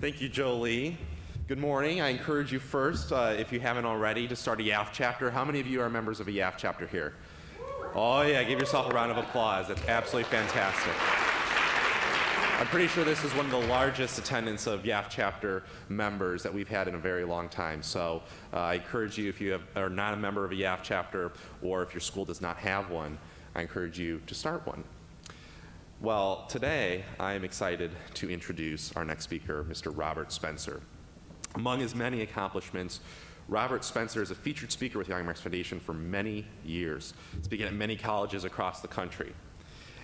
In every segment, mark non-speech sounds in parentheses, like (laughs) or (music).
Thank you, Jolie. Good morning. I encourage you first, uh, if you haven't already, to start a YAF chapter. How many of you are members of a YAF chapter here? Oh, yeah, give yourself a round of applause. That's absolutely fantastic. I'm pretty sure this is one of the largest attendance of YAF chapter members that we've had in a very long time. So uh, I encourage you, if you have, are not a member of a YAF chapter or if your school does not have one, I encourage you to start one. Well, today I am excited to introduce our next speaker, Mr. Robert Spencer. Among his many accomplishments, Robert Spencer is a featured speaker with the Young America's Foundation for many years, speaking at many colleges across the country.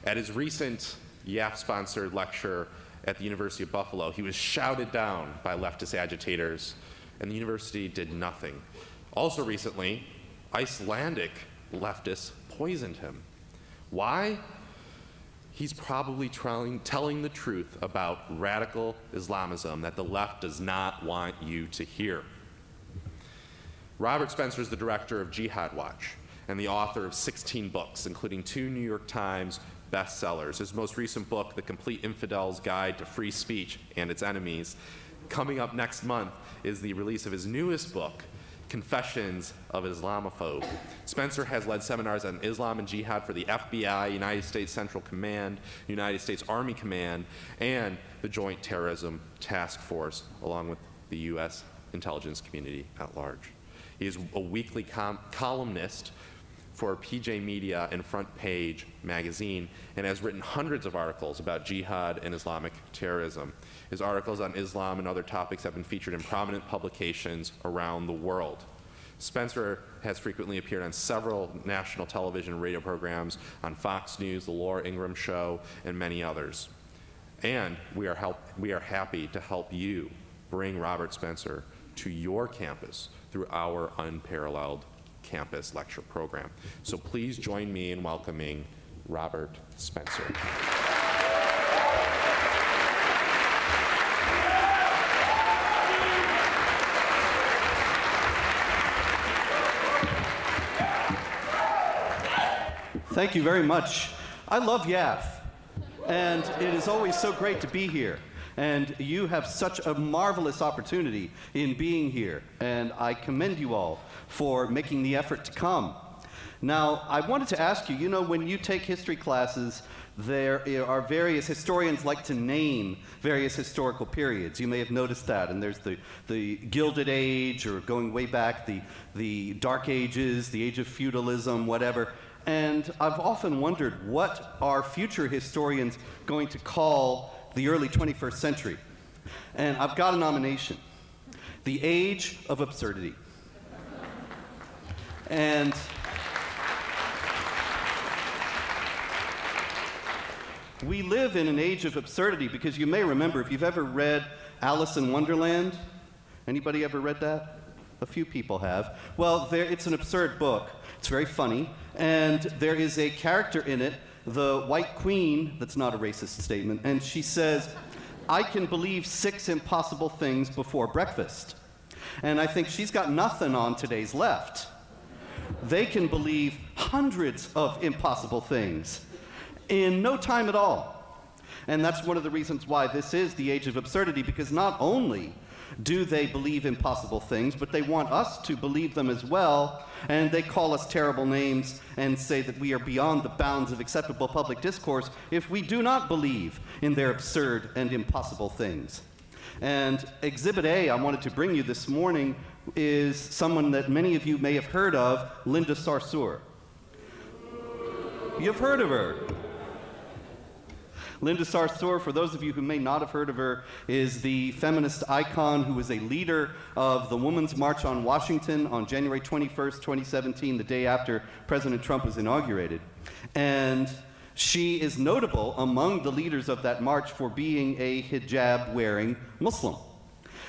At his recent YAF-sponsored lecture at the University of Buffalo, he was shouted down by leftist agitators, and the university did nothing. Also recently, Icelandic leftists poisoned him. Why? He's probably trying, telling the truth about radical Islamism that the left does not want you to hear. Robert Spencer is the director of Jihad Watch and the author of 16 books, including two New York Times bestsellers. His most recent book, The Complete Infidel's Guide to Free Speech and Its Enemies. Coming up next month is the release of his newest book, Confessions of Islamophobe. Spencer has led seminars on Islam and Jihad for the FBI, United States Central Command, United States Army Command, and the Joint Terrorism Task Force, along with the U.S. intelligence community at large. He is a weekly columnist for PJ Media and Front Page magazine and has written hundreds of articles about jihad and Islamic terrorism. His articles on Islam and other topics have been featured in prominent publications around the world. Spencer has frequently appeared on several national television and radio programs on Fox News, The Laura Ingraham Show, and many others. And we are, help, we are happy to help you bring Robert Spencer to your campus through our unparalleled campus lecture program. So please join me in welcoming Robert Spencer. Thank you very much. I love YAF, and it is always so great to be here. And you have such a marvelous opportunity in being here, and I commend you all for making the effort to come. Now, I wanted to ask you, you know, when you take history classes, there are various historians like to name various historical periods. You may have noticed that. And there's the, the Gilded Age, or going way back, the, the Dark Ages, the Age of Feudalism, whatever. And I've often wondered what are future historians going to call the early 21st century? And I've got a nomination The Age of Absurdity. and we live in an age of absurdity because you may remember if you've ever read Alice in Wonderland. Anybody ever read that? A few people have. Well, there, it's an absurd book. It's very funny. And there is a character in it, the White Queen, that's not a racist statement, and she says, I can believe six impossible things before breakfast. And I think she's got nothing on today's left. They can believe hundreds of impossible things in no time at all. And that's one of the reasons why this is the age of absurdity, because not only do they believe impossible things, but they want us to believe them as well. And they call us terrible names and say that we are beyond the bounds of acceptable public discourse if we do not believe in their absurd and impossible things. And Exhibit A, I wanted to bring you this morning, is someone that many of you may have heard of, Linda Sarsour. You've heard of her. Linda Sarsour, for those of you who may not have heard of her, is the feminist icon who was a leader of the Women's March on Washington on January 21st, 2017, the day after President Trump was inaugurated. And she is notable among the leaders of that march for being a hijab wearing Muslim.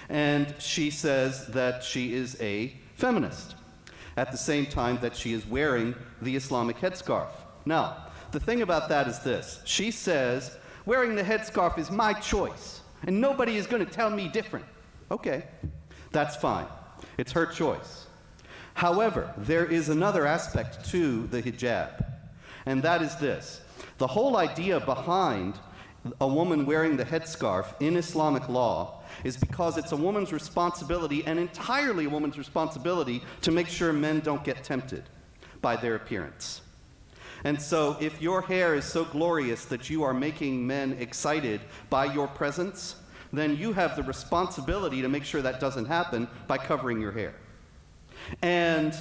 And she says that she is a feminist at the same time that she is wearing the Islamic headscarf. Now, the thing about that is this she says Wearing the headscarf is my choice, and nobody is going to tell me different. Okay, that's fine. It's her choice. However, there is another aspect to the hijab, and that is this. The whole idea behind a woman wearing the headscarf in Islamic law is because it's a woman's responsibility, and entirely a woman's responsibility, to make sure men don't get tempted by their appearance. And so, if your hair is so glorious that you are making men excited by your presence, then you have the responsibility to make sure that doesn't happen by covering your hair. And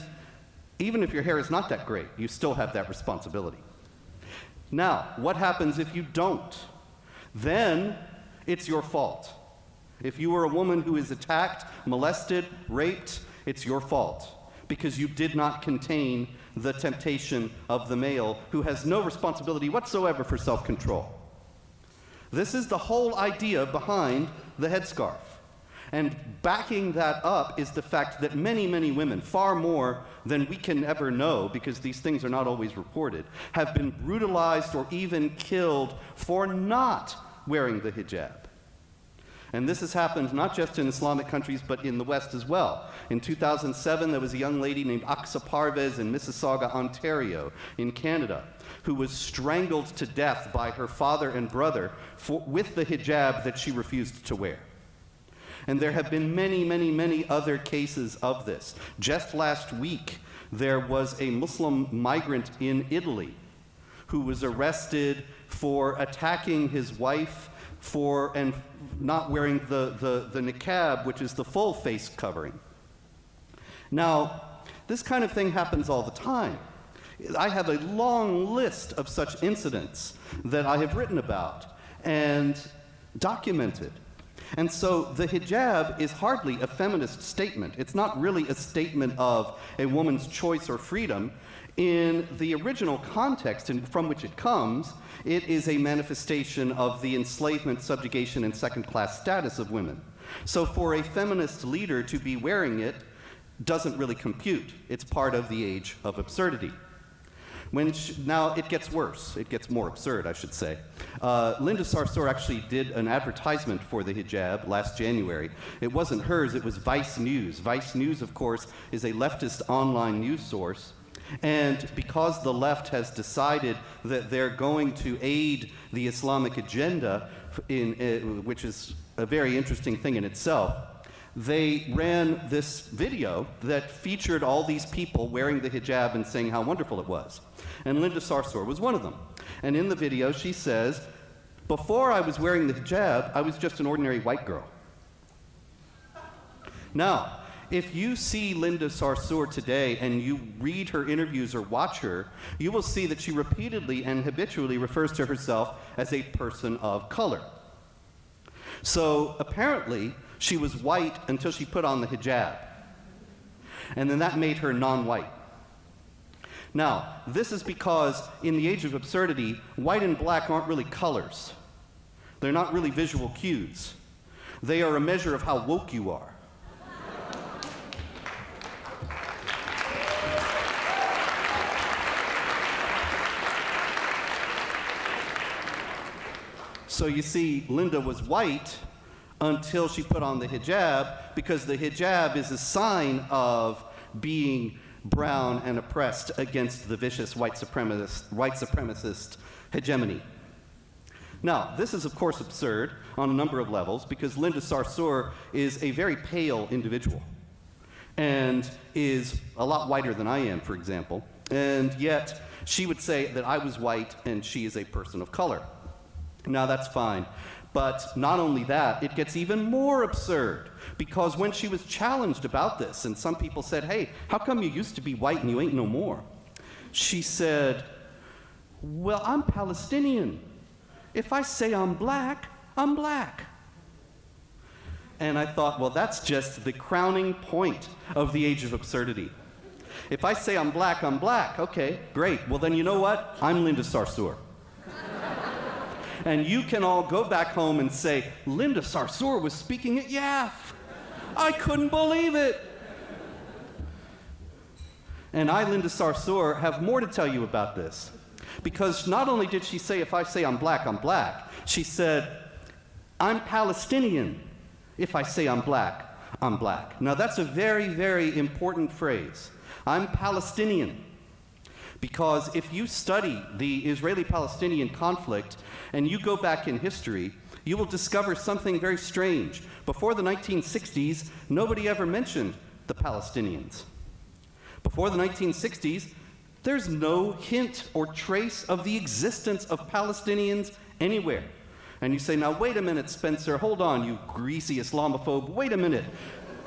even if your hair is not that great, you still have that responsibility. Now, what happens if you don't? Then it's your fault. If you are a woman who is attacked, molested, raped, it's your fault because you did not contain the temptation of the male who has no responsibility whatsoever for self control. This is the whole idea behind the headscarf. And backing that up is the fact that many, many women, far more than we can ever know, because these things are not always reported, have been brutalized or even killed for not wearing the hijab. And this has happened not just in Islamic countries, but in the West as well. In 2007, there was a young lady named Aqsa Parvez in Mississauga, Ontario, in Canada, who was strangled to death by her father and brother for, with the hijab that she refused to wear. And there have been many, many, many other cases of this. Just last week, there was a Muslim migrant in Italy who was arrested for attacking his wife for and not wearing the, the, the niqab, which is the full face covering. Now, this kind of thing happens all the time. I have a long list of such incidents that I have written about and documented. And so the hijab is hardly a feminist statement. It's not really a statement of a woman's choice or freedom. In the original context from which it comes, it is a manifestation of the enslavement, subjugation, and second class status of women. So for a feminist leader to be wearing it doesn't really compute. It's part of the age of absurdity. She, now it gets worse. It gets more absurd, I should say. Uh, Linda Sarsour actually did an advertisement for the hijab last January. It wasn't hers, it was Vice News. Vice News, of course, is a leftist online news source. And because the left has decided that they're going to aid the Islamic agenda, in, uh, which is a very interesting thing in itself, they ran this video that featured all these people wearing the hijab and saying how wonderful it was. And Linda Sarsour was one of them. And in the video, she says, Before I was wearing the hijab, I was just an ordinary white girl. Now, if you see Linda Sarsour today and you read her interviews or watch her, you will see that she repeatedly and habitually refers to herself as a person of color. So apparently, she was white until she put on the hijab. And then that made her non white. Now, this is because in the age of absurdity, white and black aren't really colors. They're not really visual cues. They are a measure of how woke you are. So you see, Linda was white until she put on the hijab because the hijab is a sign of being brown and oppressed against the vicious white supremacist, white supremacist hegemony. Now, this is of course absurd on a number of levels because Linda Sarsour is a very pale individual and is a lot whiter than I am, for example, and yet she would say that I was white and she is a person of color. Now, that's fine. But not only that, it gets even more absurd because when she was challenged about this, and some people said, Hey, how come you used to be white and you ain't no more? She said, Well, I'm Palestinian. If I say I'm black, I'm black. And I thought, well, that's just the crowning point of the age of absurdity. If I say I'm black, I'm black. Okay, great. Well, then you know what? I'm Linda Sarsour and you can all go back home and say, Linda Sarsour was speaking at YAF. I couldn't believe it. And I, Linda Sarsour, have more to tell you about this. Because not only did she say, if I say I'm black, I'm black, she said, I'm Palestinian. If I say I'm black, I'm black. Now, that's a very, very important phrase. I'm Palestinian. Because if you study the Israeli Palestinian conflict and you go back in history, you will discover something very strange. Before the 1960s, nobody ever mentioned the Palestinians. Before the 1960s, there's no hint or trace of the existence of Palestinians anywhere. And you say, now, wait a minute, Spencer, hold on, you greasy Islamophobe, wait a minute.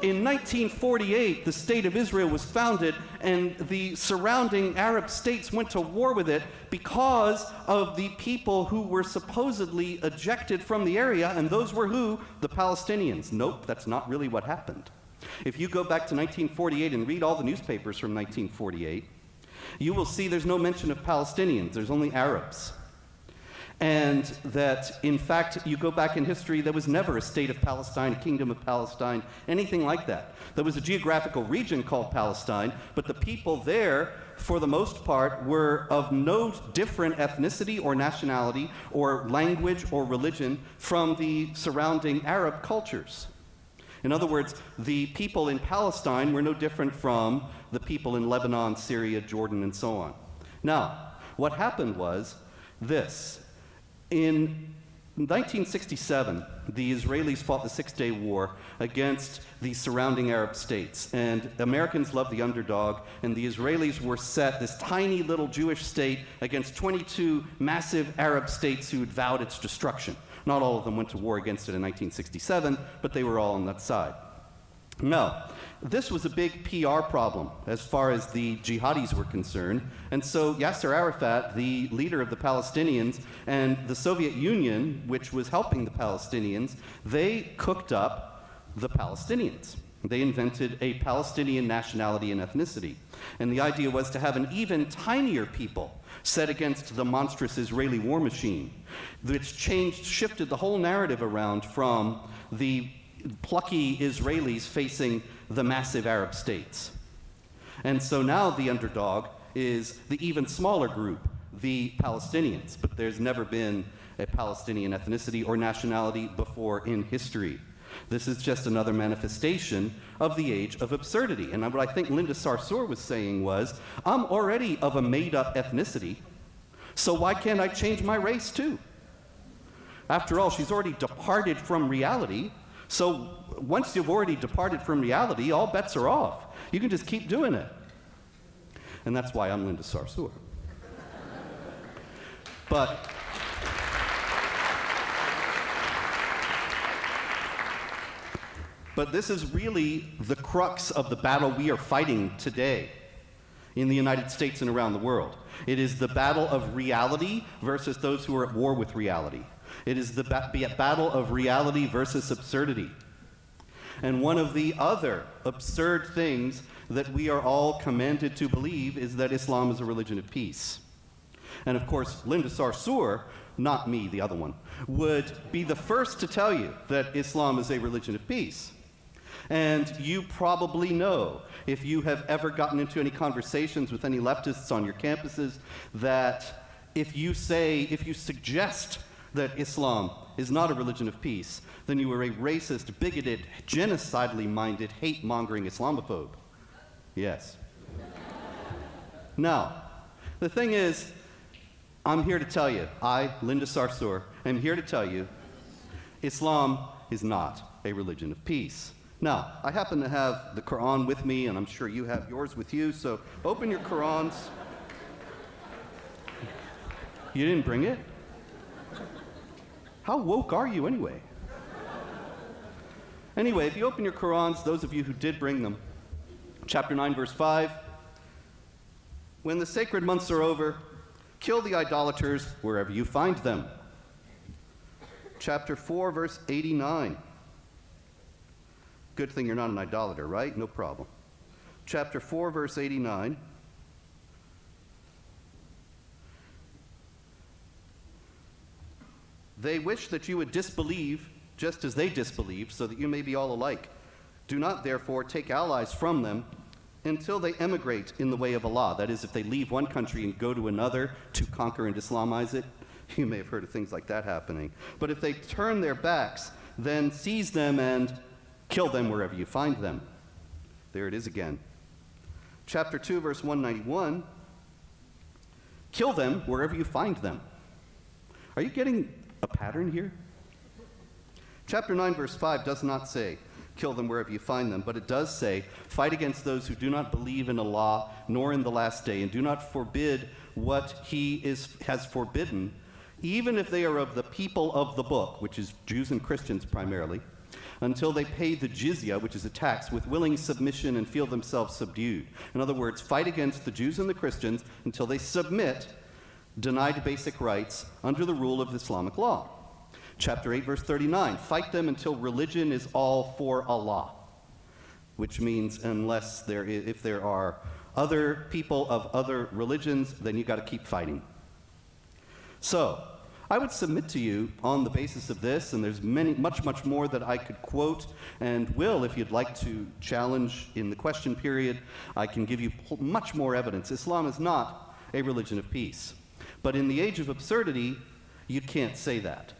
In 1948, the State of Israel was founded, and the surrounding Arab states went to war with it because of the people who were supposedly ejected from the area, and those were who? The Palestinians. Nope, that's not really what happened. If you go back to 1948 and read all the newspapers from 1948, you will see there's no mention of Palestinians, there's only Arabs. And that, in fact, you go back in history, there was never a state of Palestine, a kingdom of Palestine, anything like that. There was a geographical region called Palestine, but the people there, for the most part, were of no different ethnicity or nationality or language or religion from the surrounding Arab cultures. In other words, the people in Palestine were no different from the people in Lebanon, Syria, Jordan, and so on. Now, what happened was this. In 1967, the Israelis fought the Six Day War against the surrounding Arab states. And Americans loved the underdog, and the Israelis were set, this tiny little Jewish state, against 22 massive Arab states who had vowed its destruction. Not all of them went to war against it in 1967, but they were all on that side. Now, this was a big PR problem as far as the jihadis were concerned. And so Yasser Arafat, the leader of the Palestinians, and the Soviet Union, which was helping the Palestinians, they cooked up the Palestinians. They invented a Palestinian nationality and ethnicity. And the idea was to have an even tinier people set against the monstrous Israeli war machine, which changed, shifted the whole narrative around from the plucky Israelis facing the massive Arab states. And so now the underdog is the even smaller group, the Palestinians. But there's never been a Palestinian ethnicity or nationality before in history. This is just another manifestation of the age of absurdity. And what I think Linda Sarsour was saying was, I'm already of a made up ethnicity, so why can't I change my race too? After all, she's already departed from reality. So once you've already departed from reality, all bets are off. You can just keep doing it. And that's why I'm Linda Sarsour. (laughs) but But this is really the crux of the battle we are fighting today in the United States and around the world. It is the battle of reality versus those who are at war with reality. It is the ba- battle of reality versus absurdity. And one of the other absurd things that we are all commanded to believe is that Islam is a religion of peace. And of course, Linda Sarsour, not me, the other one, would be the first to tell you that Islam is a religion of peace. And you probably know, if you have ever gotten into any conversations with any leftists on your campuses, that if you say, if you suggest that Islam is not a religion of peace, then you are a racist, bigoted, genocidally minded, hate mongering Islamophobe. Yes. now, the thing is, I'm here to tell you, I, Linda Sarsour, am here to tell you Islam is not a religion of peace. Now, I happen to have the Quran with me, and I'm sure you have yours with you, so open your Qurans. You didn't bring it? How woke are you anyway? Anyway, if you open your Qurans, those of you who did bring them, chapter 9, verse 5, when the sacred months are over, kill the idolaters wherever you find them. Chapter 4, verse 89. Good thing you're not an idolater, right? No problem. Chapter 4, verse 89. They wish that you would disbelieve just as they disbelieve, so that you may be all alike. Do not, therefore, take allies from them until they emigrate in the way of Allah. That is, if they leave one country and go to another to conquer and Islamize it. (laughs) You may have heard of things like that happening. But if they turn their backs, then seize them and kill them wherever you find them. There it is again. Chapter 2, verse 191 Kill them wherever you find them. Are you getting a pattern here? Chapter 9, verse 5 does not say, kill them wherever you find them, but it does say, fight against those who do not believe in Allah nor in the last day, and do not forbid what He is, has forbidden, even if they are of the people of the book, which is Jews and Christians primarily, until they pay the jizya, which is a tax, with willing submission and feel themselves subdued. In other words, fight against the Jews and the Christians until they submit denied basic rights under the rule of Islamic law. Chapter 8, verse 39 fight them until religion is all for Allah, which means unless there is, if there are other people of other religions, then you got to keep fighting. So, I would submit to you on the basis of this, and there's many, much, much more that I could quote and will, if you'd like to challenge in the question period, I can give you much more evidence. Islam is not a religion of peace. But in the age of absurdity, you can't say that.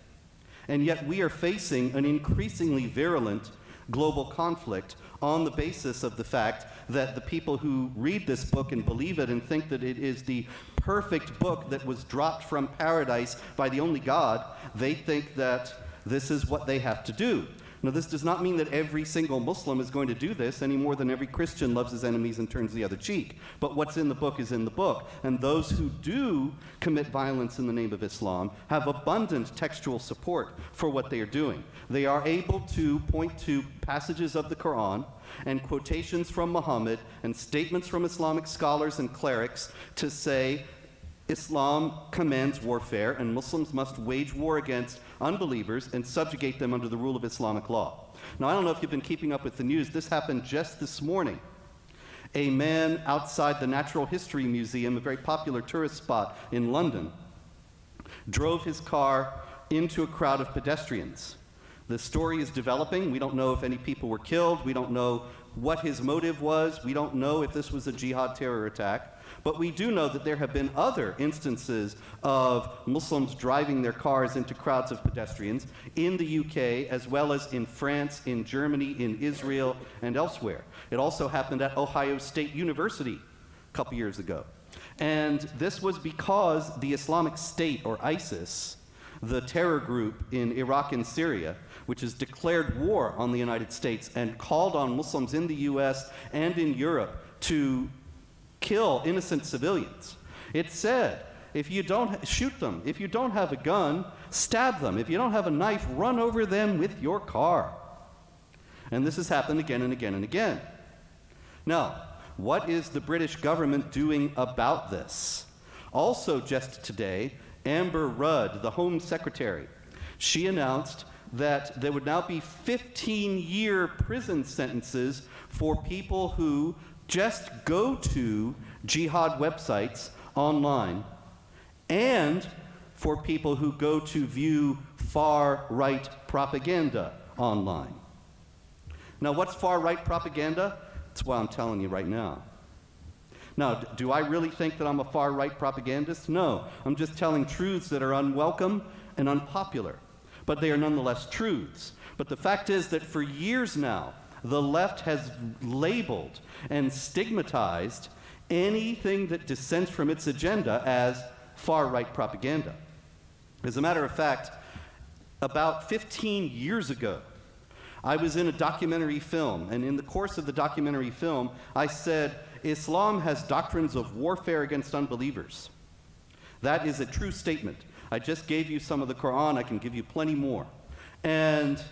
And yet we are facing an increasingly virulent global conflict on the basis of the fact that the people who read this book and believe it and think that it is the perfect book that was dropped from paradise by the only God, they think that this is what they have to do. Now, this does not mean that every single Muslim is going to do this any more than every Christian loves his enemies and turns the other cheek. But what's in the book is in the book. And those who do commit violence in the name of Islam have abundant textual support for what they are doing. They are able to point to passages of the Quran and quotations from Muhammad and statements from Islamic scholars and clerics to say Islam commands warfare, and Muslims must wage war against unbelievers and subjugate them under the rule of Islamic law. Now, I don't know if you've been keeping up with the news. This happened just this morning. A man outside the Natural History Museum, a very popular tourist spot in London, drove his car into a crowd of pedestrians. The story is developing. We don't know if any people were killed. We don't know what his motive was. We don't know if this was a jihad terror attack. But we do know that there have been other instances of Muslims driving their cars into crowds of pedestrians in the UK, as well as in France, in Germany, in Israel, and elsewhere. It also happened at Ohio State University a couple years ago. And this was because the Islamic State, or ISIS, the terror group in Iraq and Syria, which has declared war on the United States and called on Muslims in the US and in Europe to kill innocent civilians. It said, if you don't shoot them, if you don't have a gun, stab them. If you don't have a knife, run over them with your car. And this has happened again and again and again. Now, what is the British government doing about this? Also, just today, Amber Rudd, the Home Secretary, she announced that there would now be 15 year prison sentences for people who just go to jihad websites online and for people who go to view far right propaganda online. Now, what's far right propaganda? That's why I'm telling you right now. Now, do I really think that I'm a far right propagandist? No. I'm just telling truths that are unwelcome and unpopular, but they are nonetheless truths. But the fact is that for years now, the left has labeled and stigmatized anything that dissents from its agenda as far right propaganda. As a matter of fact, about 15 years ago, I was in a documentary film, and in the course of the documentary film, I said, Islam has doctrines of warfare against unbelievers. That is a true statement. I just gave you some of the Quran, I can give you plenty more. And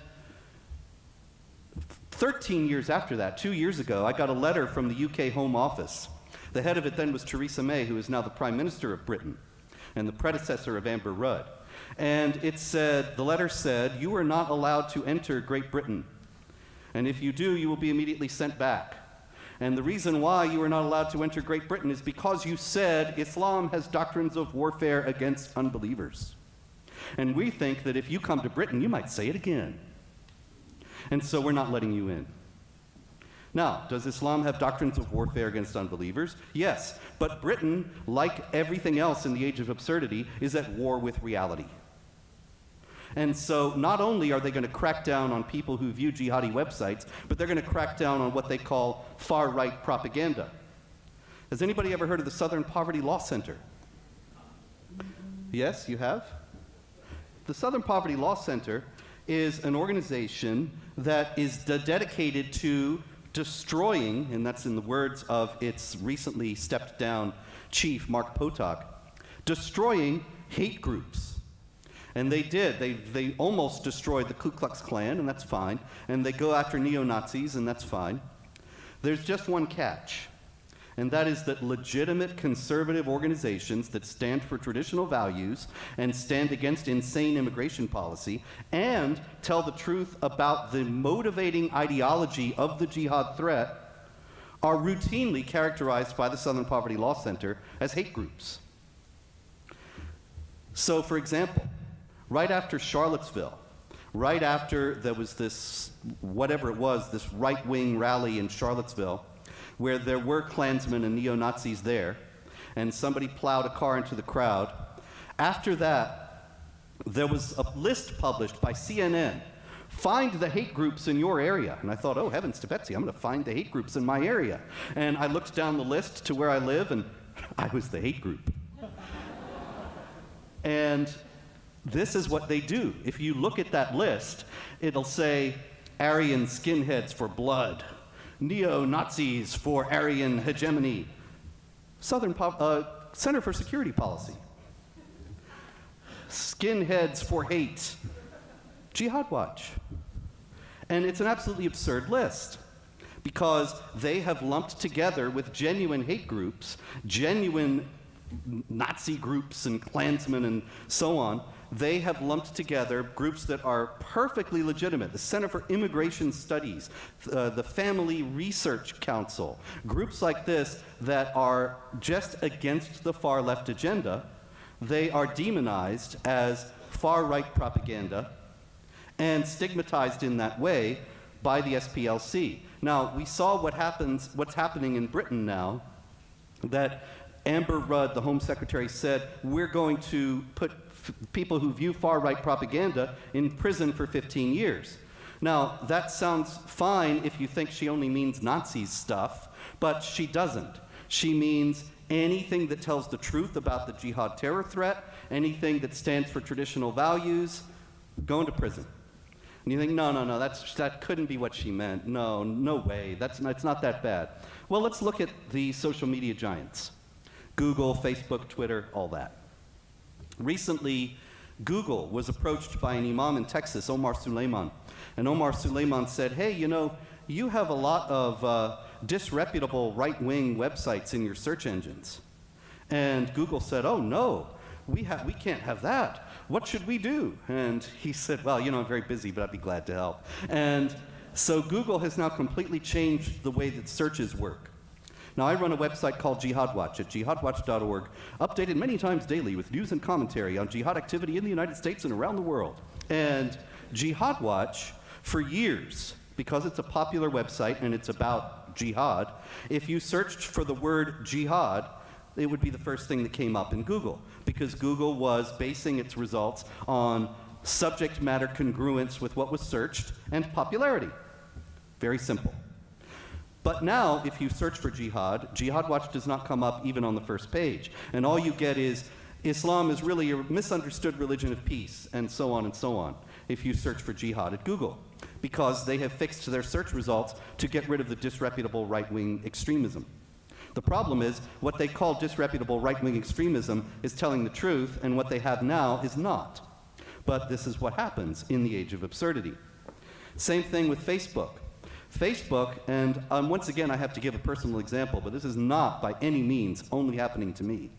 13 years after that, two years ago, I got a letter from the UK Home Office. The head of it then was Theresa May, who is now the Prime Minister of Britain and the predecessor of Amber Rudd. And it said, the letter said, You are not allowed to enter Great Britain. And if you do, you will be immediately sent back. And the reason why you are not allowed to enter Great Britain is because you said Islam has doctrines of warfare against unbelievers. And we think that if you come to Britain, you might say it again and so we're not letting you in. Now, does Islam have doctrines of warfare against unbelievers? Yes. But Britain, like everything else in the age of absurdity, is at war with reality. And so not only are they going to crack down on people who view jihadi websites, but they're going to crack down on what they call far right propaganda. Has anybody ever heard of the Southern Poverty Law Center? Yes, you have? The Southern Poverty Law Center is an organization that is de- dedicated to destroying, and that's in the words of its recently stepped down chief, Mark Potok, destroying hate groups. And they did. They, they almost destroyed the Ku Klux Klan, and that's fine. And they go after neo Nazis, and that's fine. There's just one catch, and that is that legitimate conservative organizations that stand for traditional values and stand against insane immigration policy and tell the truth about the motivating ideology of the jihad threat are routinely characterized by the Southern Poverty Law Center as hate groups. So, for example, right after Charlottesville, right after there was this, whatever it was, this right wing rally in Charlottesville, where there were Klansmen and neo Nazis there, and somebody plowed a car into the crowd. After that, there was a list published by CNN. Find the hate groups in your area. And I thought, oh, heavens to Betsy, I'm going to find the hate groups in my area. And I looked down the list to where I live, and (laughs) I was the hate group. (laughs) and this is what they do. If you look at that list, it'll say Aryan skinheads for blood, neo Nazis for Aryan hegemony, Southern po- uh, Center for Security Policy, skinheads for hate, Jihad Watch. And it's an absolutely absurd list because they have lumped together with genuine hate groups, genuine Nazi groups and Klansmen and so on, they have lumped together groups that are perfectly legitimate the Center for Immigration Studies, uh, the Family Research Council, groups like this that are just against the far left agenda. They are demonized as far right propaganda and stigmatized in that way by the SPLC. Now, we saw what happens, what's happening in Britain now, that Amber Rudd, the Home Secretary, said, we're going to put people who view far right propaganda in prison for 15 years. Now, that sounds fine if you think she only means Nazi stuff, but she doesn't. She means anything that tells the truth about the jihad terror threat, anything that stands for traditional values, going to prison. And you think, no, no, no, that's, that couldn't be what she meant. No, no way. That's, it's not that bad. Well, let's look at the social media giants Google, Facebook, Twitter, all that. Recently, Google was approached by an imam in Texas, Omar Suleiman. And Omar Suleiman said, Hey, you know, you have a lot of uh, disreputable right wing websites in your search engines. And Google said, Oh, no, we, we can't have that. What should we do? And he said, Well, you know, I'm very busy, but I'd be glad to help. And so Google has now completely changed the way that searches work. Now, I run a website called Jihad Watch at jihadwatch.org, updated many times daily with news and commentary on jihad activity in the United States and around the world. And Jihad Watch, for years, because it's a popular website and it's about jihad, if you searched for the word jihad, it would be the first thing that came up in Google because Google was basing its results on subject matter congruence with what was searched and popularity. Very simple. But now, if you search for jihad, Jihad Watch does not come up even on the first page. And all you get is Islam is really a misunderstood religion of peace, and so on and so on, if you search for jihad at Google. Because they have fixed their search results to get rid of the disreputable right wing extremism. The problem is, what they call disreputable right wing extremism is telling the truth, and what they have now is not. But this is what happens in the age of absurdity. Same thing with Facebook. Facebook, and um, once again, I have to give a personal example, but this is not by any means only happening to me.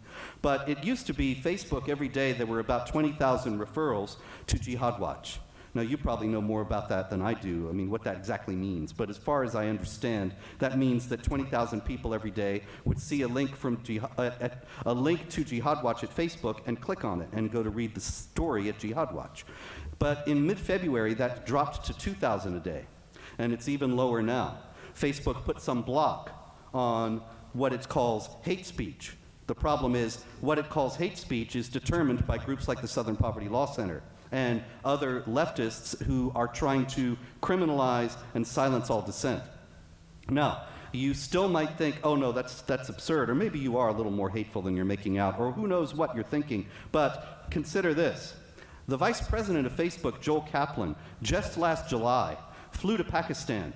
But it used to be Facebook every day, there were about 20,000 referrals to Jihad Watch. Now, you probably know more about that than I do. I mean, what that exactly means. But as far as I understand, that means that 20,000 people every day would see a link from jihad, uh, a link to Jihad Watch at Facebook and click on it and go to read the story at Jihad Watch. But in mid-February, that dropped to 2,000 a day and it's even lower now. Facebook put some block on what it calls hate speech. The problem is, what it calls hate speech is determined by groups like the Southern Poverty Law Center and other leftists who are trying to criminalize and silence all dissent. Now, you still might think, oh no, that's, that's absurd, or maybe you are a little more hateful than you're making out, or who knows what you're thinking. But consider this The vice president of Facebook, Joel Kaplan, just last July flew to Pakistan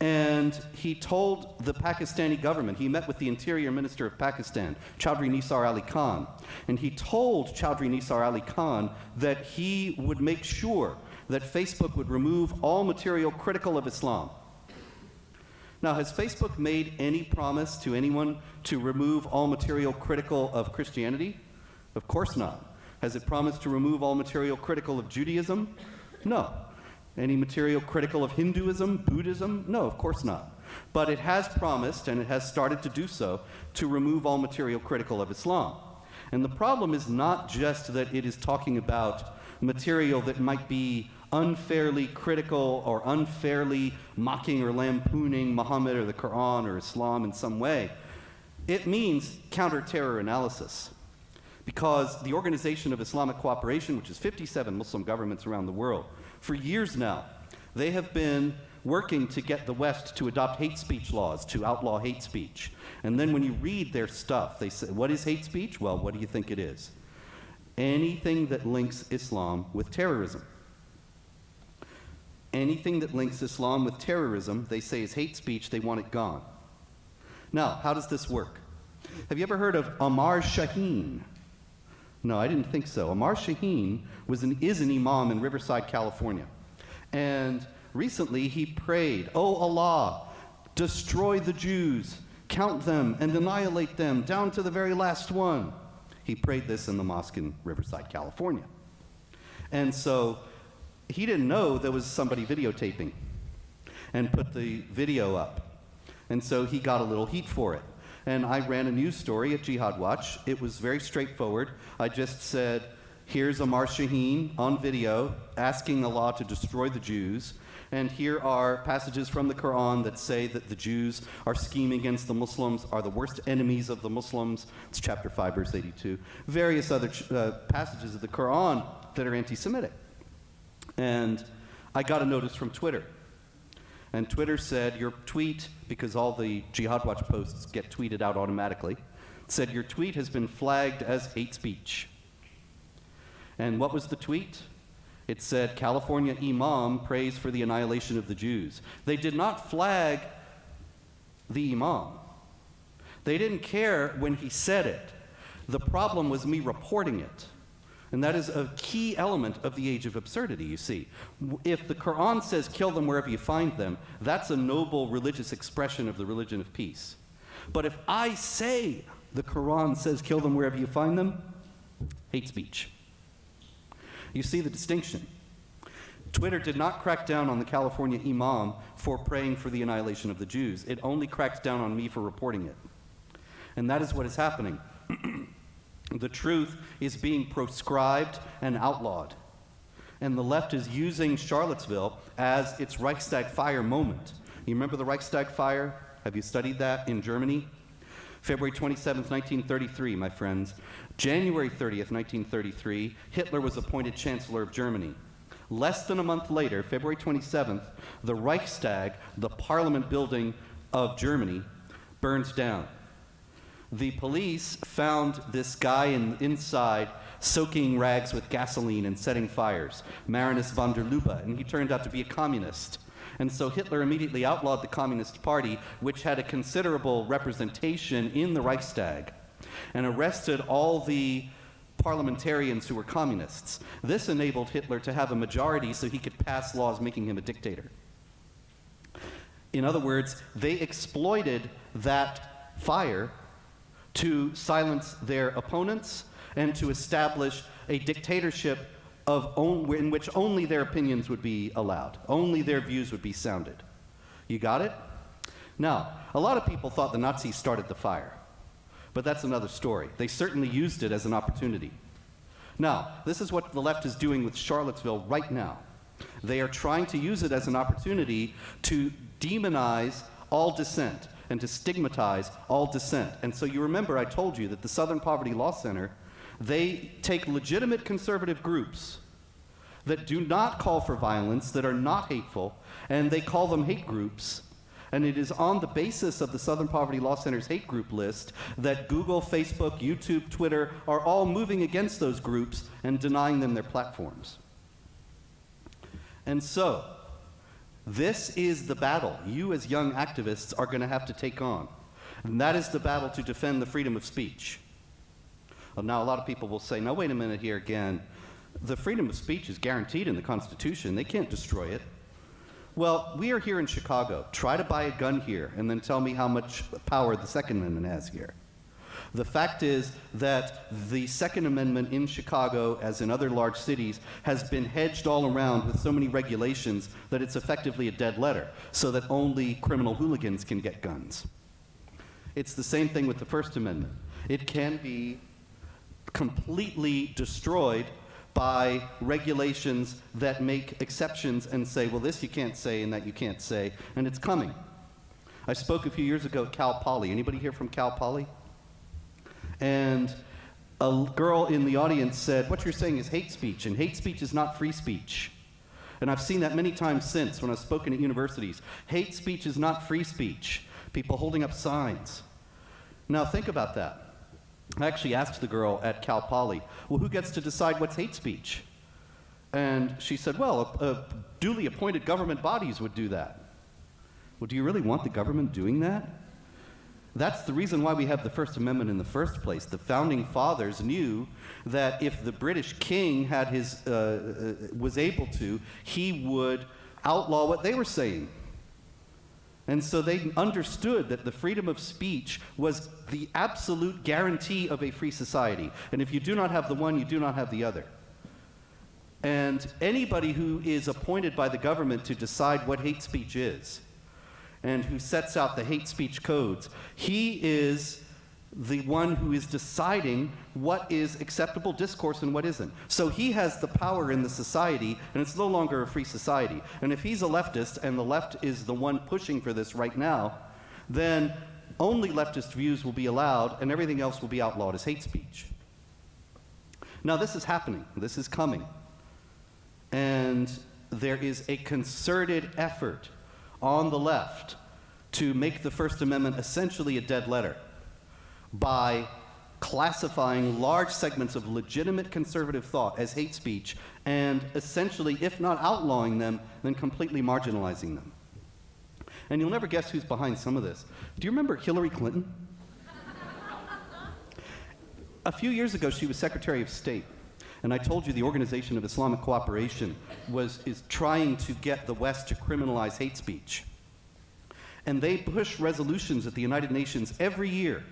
and he told the Pakistani government, he met with the interior minister of Pakistan, Chaudhry Nisar Ali Khan, and he told Chaudhry Nisar Ali Khan that he would make sure that Facebook would remove all material critical of Islam. Now, has Facebook made any promise to anyone to remove all material critical of Christianity? Of course not. Has it promised to remove all material critical of Judaism? No. Any material critical of Hinduism, Buddhism? No, of course not. But it has promised, and it has started to do so, to remove all material critical of Islam. And the problem is not just that it is talking about material that might be unfairly critical or unfairly mocking or lampooning Muhammad or the Quran or Islam in some way. It means counter-terror analysis. Because the Organization of Islamic Cooperation, which is 57 Muslim governments around the world, for years now, they have been working to get the West to adopt hate speech laws, to outlaw hate speech. And then when you read their stuff, they say, What is hate speech? Well, what do you think it is? Anything that links Islam with terrorism. Anything that links Islam with terrorism, they say is hate speech, they want it gone. Now, how does this work? Have you ever heard of Amar Shaheen? No, I didn't think so. Amar Shaheen was an, is an imam in Riverside, California. And recently he prayed, Oh Allah, destroy the Jews, count them and annihilate them down to the very last one. He prayed this in the mosque in Riverside, California. And so he didn't know there was somebody videotaping and put the video up. And so he got a little heat for it and I ran a news story at Jihad Watch. It was very straightforward. I just said, here's Amar Shaheen on video asking Allah to destroy the Jews. And here are passages from the Quran that say that the Jews are scheming against the Muslims, are the worst enemies of the Muslims. It's chapter 5, verse 82. Various other uh, passages of the Quran that are anti Semitic. And I got a notice from Twitter and Twitter said, Your tweet, because all the Jihad Watch posts get tweeted out automatically, said, Your tweet has been flagged as hate speech. And what was the tweet? It said, California Imam prays for the annihilation of the Jews. They did not flag the Imam. They didn't care when he said it. The problem was me reporting it. And that is a key element of the age of absurdity, you see. If the Quran says kill them wherever you find them, that's a noble religious expression of the religion of peace. But if I say the Quran says kill them wherever you find them, hate speech. You see the distinction. Twitter did not crack down on the California imam for praying for the annihilation of the Jews. It only cracked down on me for reporting it. And that is what is happening. (clears throat) The truth is being proscribed and outlawed. And the left is using Charlottesville as its Reichstag fire moment. You remember the Reichstag fire? Have you studied that in Germany? February 27, 1933, my friends. January 30th, 1933, Hitler was appointed Chancellor of Germany. Less than a month later, February 27th, the Reichstag, the parliament building of Germany, burns down the police found this guy in, inside soaking rags with gasoline and setting fires, Marinus von der Lubbe, and he turned out to be a communist. And so Hitler immediately outlawed the Communist Party, which had a considerable representation in the Reichstag, and arrested all the parliamentarians who were communists. This enabled Hitler to have a majority so he could pass laws making him a dictator. In other words, they exploited that fire to silence their opponents and to establish a dictatorship in which only their opinions would be allowed, only their views would be sounded. You got it? Now, a lot of people thought the Nazis started the fire, but that's another story. They certainly used it as an opportunity. Now, this is what the left is doing with Charlottesville right now. They are trying to use it as an opportunity to demonize all dissent and to stigmatize all dissent. And so you remember I told you that the Southern Poverty Law Center, they take legitimate conservative groups that do not call for violence, that are not hateful, and they call them hate groups. And it is on the basis of the Southern Poverty Law Center's hate group list that Google, Facebook, YouTube, Twitter are all moving against those groups and denying them their platforms. And so, this is the battle you, as young activists, are going to have to take on. And that is the battle to defend the freedom of speech. Well, now, a lot of people will say, no, wait a minute here again. The freedom of speech is guaranteed in the Constitution, they can't destroy it. Well, we are here in Chicago. Try to buy a gun here and then tell me how much power the Second Amendment has here. The fact is that the Second Amendment in Chicago, as in other large cities, has been hedged all around with so many regulations that it's effectively a dead letter, so that only criminal hooligans can get guns. It's the same thing with the First Amendment. It can be completely destroyed by regulations that make exceptions and say, well, this you can't say and that you can't say, and it's coming. I spoke a few years ago at Cal Poly. Anybody here from Cal Poly? And a girl in the audience said, what you're saying is hate speech, and hate speech is not free speech. And I've seen that many times since when I've spoken at universities. Hate speech is not free speech. People holding up signs. Now think about that. I actually asked the girl at Cal Poly, well, who gets to decide what's hate speech? And she said, well, a, a duly appointed government bodies would do that. Well, do you really want the government doing that? That's the reason why we have the First Amendment in the first place. The founding fathers knew that if the British king had his, uh, uh, was able to, he would outlaw what they were saying. And so they understood that the freedom of speech was the absolute guarantee of a free society. And if you do not have the one, you do not have the other. And anybody who is appointed by the government to decide what hate speech is and who sets out the hate speech codes, he is the one who is deciding what is acceptable discourse and what isn't. So he has the power in the society, and it's no longer a free society. And if he's a leftist and the left is the one pushing for this right now, then only leftist views will be allowed and everything else will be outlawed as hate speech. Now, this is happening, this is coming. And there is a concerted effort on the left to make the First Amendment essentially a dead letter by classifying large segments of legitimate conservative thought as hate speech and essentially, if not outlawing them, then completely marginalizing them. And you'll never guess who's behind some of this. Do you remember Hillary Clinton? (laughs) A few years ago, she was Secretary of State. And I told you the Organization of Islamic Cooperation was, is trying to get the West to criminalize hate speech. And they push resolutions at the United Nations every year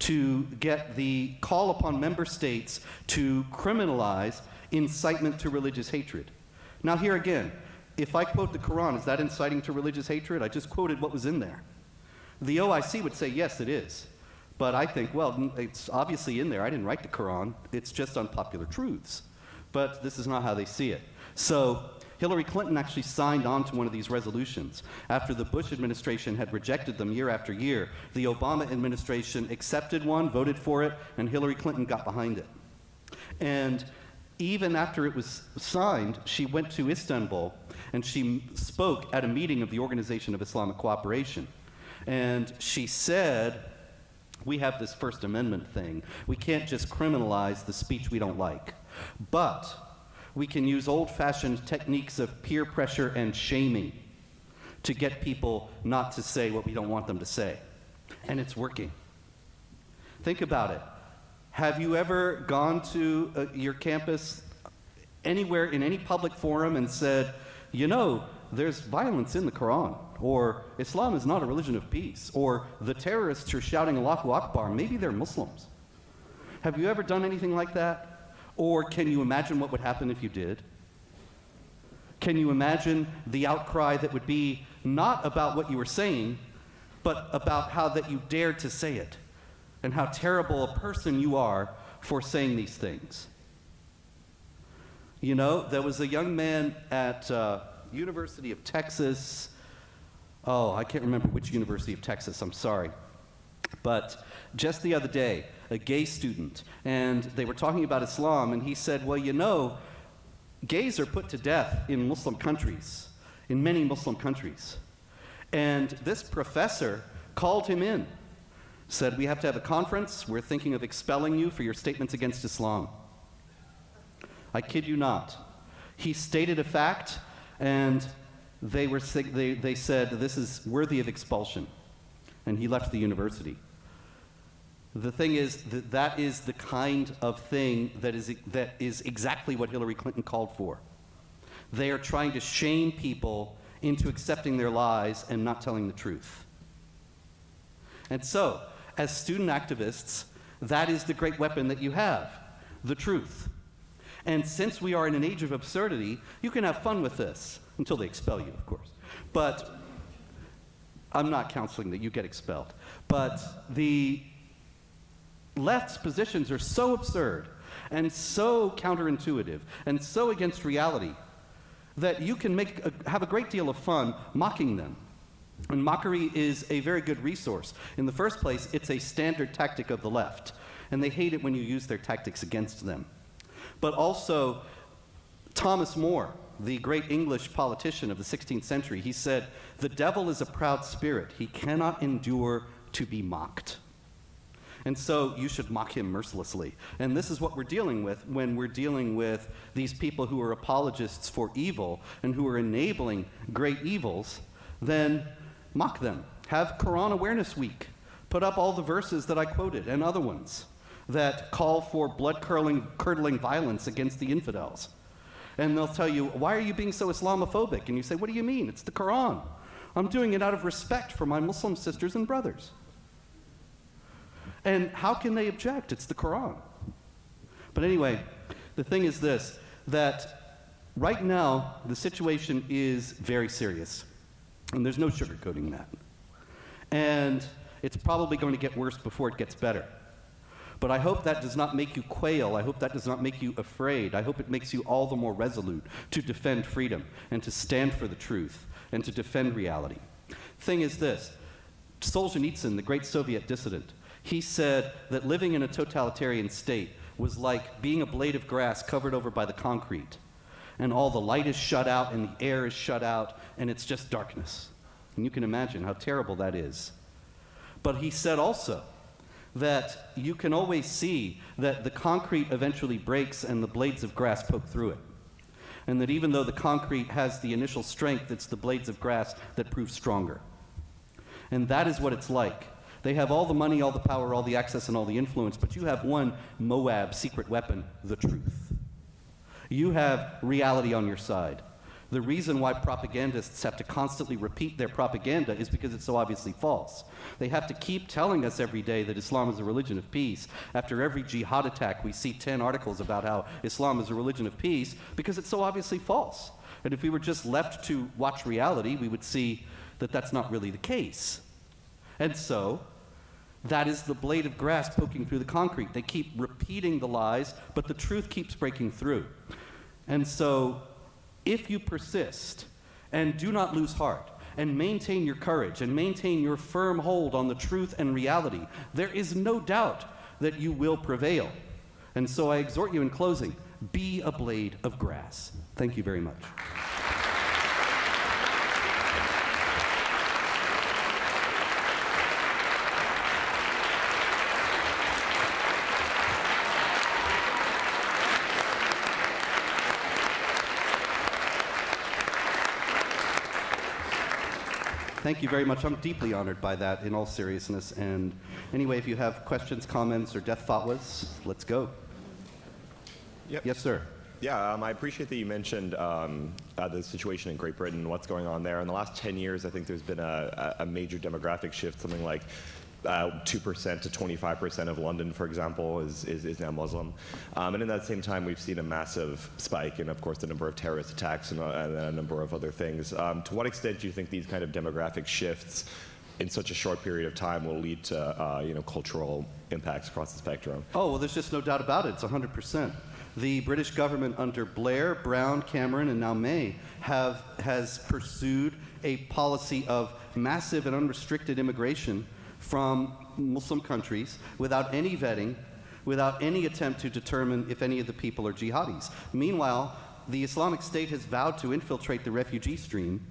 to get the call upon member states to criminalize incitement to religious hatred. Now, here again, if I quote the Quran, is that inciting to religious hatred? I just quoted what was in there. The OIC would say, yes, it is. But I think, well, it's obviously in there. I didn't write the Quran. It's just unpopular truths. But this is not how they see it. So Hillary Clinton actually signed on to one of these resolutions. After the Bush administration had rejected them year after year, the Obama administration accepted one, voted for it, and Hillary Clinton got behind it. And even after it was signed, she went to Istanbul and she spoke at a meeting of the Organization of Islamic Cooperation. And she said, we have this First Amendment thing. We can't just criminalize the speech we don't like. But we can use old fashioned techniques of peer pressure and shaming to get people not to say what we don't want them to say. And it's working. Think about it. Have you ever gone to uh, your campus anywhere in any public forum and said, you know, there's violence in the Quran, or Islam is not a religion of peace, or the terrorists are shouting Allahu Akbar, maybe they're Muslims? Have you ever done anything like that? Or can you imagine what would happen if you did? Can you imagine the outcry that would be not about what you were saying, but about how that you dared to say it and how terrible a person you are for saying these things? You know, there was a young man at uh, University of Texas. Oh, I can't remember which University of Texas, I'm sorry. But just the other day, a gay student, and they were talking about Islam, and he said, Well, you know, gays are put to death in Muslim countries, in many Muslim countries. And this professor called him in, said, We have to have a conference. We're thinking of expelling you for your statements against Islam. I kid you not. He stated a fact, and they, were, they, they said, This is worthy of expulsion. And he left the university. The thing is that that is the kind of thing that is, that is exactly what Hillary Clinton called for. They are trying to shame people into accepting their lies and not telling the truth. And so, as student activists, that is the great weapon that you have the truth. And since we are in an age of absurdity, you can have fun with this until they expel you, of course. But I'm not counseling that you get expelled. But the left's positions are so absurd and so counterintuitive and so against reality that you can make a, have a great deal of fun mocking them. And mockery is a very good resource. In the first place, it's a standard tactic of the left, and they hate it when you use their tactics against them. But also, Thomas More, the great English politician of the 16th century, he said, The devil is a proud spirit. He cannot endure to be mocked. And so you should mock him mercilessly. And this is what we're dealing with when we're dealing with these people who are apologists for evil and who are enabling great evils, then mock them. Have Quran Awareness Week. Put up all the verses that I quoted and other ones that call for blood curdling violence against the infidels. And they'll tell you, Why are you being so Islamophobic? And you say, What do you mean? It's the Quran. I'm doing it out of respect for my Muslim sisters and brothers. And how can they object? It's the Quran. But anyway, the thing is this that right now the situation is very serious. And there's no sugarcoating that. And it's probably going to get worse before it gets better. But I hope that does not make you quail. I hope that does not make you afraid. I hope it makes you all the more resolute to defend freedom and to stand for the truth and to defend reality. Thing is this Solzhenitsyn, the great Soviet dissident, he said that living in a totalitarian state was like being a blade of grass covered over by the concrete. And all the light is shut out and the air is shut out, and it's just darkness. And you can imagine how terrible that is. But he said also that you can always see that the concrete eventually breaks and the blades of grass poke through it. And that even though the concrete has the initial strength, it's the blades of grass that prove stronger. And that is what it's like they have all the money, all the power, all the access, and all the influence, but you have one Moab secret weapon the truth. You have reality on your side. The reason why propagandists have to constantly repeat their propaganda is because it's so obviously false. They have to keep telling us every day that Islam is a religion of peace. After every jihad attack, we see 10 articles about how Islam is a religion of peace because it's so obviously false. And if we were just left to watch reality, we would see that that's not really the case. And so, that is the blade of grass poking through the concrete. They keep repeating the lies, but the truth keeps breaking through. And so, if you persist and do not lose heart, and maintain your courage and maintain your firm hold on the truth and reality, there is no doubt that you will prevail. And so I exhort you in closing be a blade of grass. Thank you very much. Thank you very much. I'm deeply honored by that in all seriousness. And anyway, if you have questions, comments, or death fatwas, let's go. Yep. Yes, sir. Yeah, um, I appreciate that you mentioned um, uh, the situation in Great Britain, what's going on there. In the last 10 years, I think there's been a, a major demographic shift, something like 2% to 25% of London, for example, is, is, is now Muslim. Um, and in that same time, we've seen a massive spike in, of course, the number of terrorist attacks and, uh, and a number of other things. Um, to what extent do you think these kind of demographic shifts in such a short period of time will lead to uh, you know, cultural impacts across the spectrum? Oh, well, there's just no doubt about it. It's 100%. The British government under Blair, Brown, Cameron, and now May have, has pursued a policy of massive and unrestricted immigration from Muslim countries without any vetting, without any attempt to determine if any of the people are jihadis. Meanwhile, the Islamic State has vowed to infiltrate the refugee stream